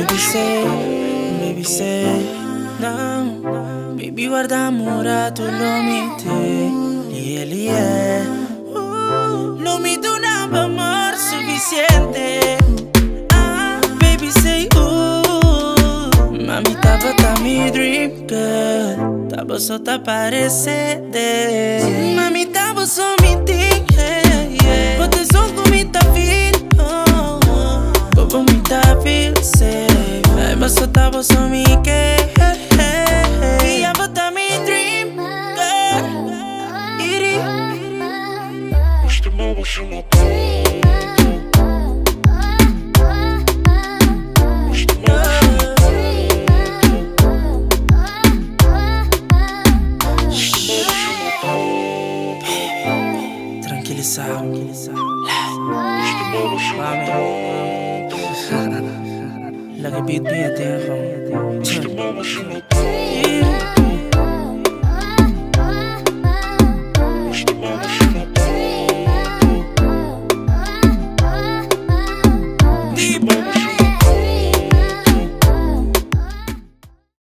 Baby say, baby say Não, baby guarda amore tu mi te Lie lie Não me do nada amor suficiente. Ah, Baby say ooh Mami tava tá mi dream girl. Tava só tá parecendo Mami tava só me Tá feel safe Ai, mas só tava só me que E a bota me dream girl. Iri Este. Este mal Tranquilizar mal você Mami Lagi beat bi at the home.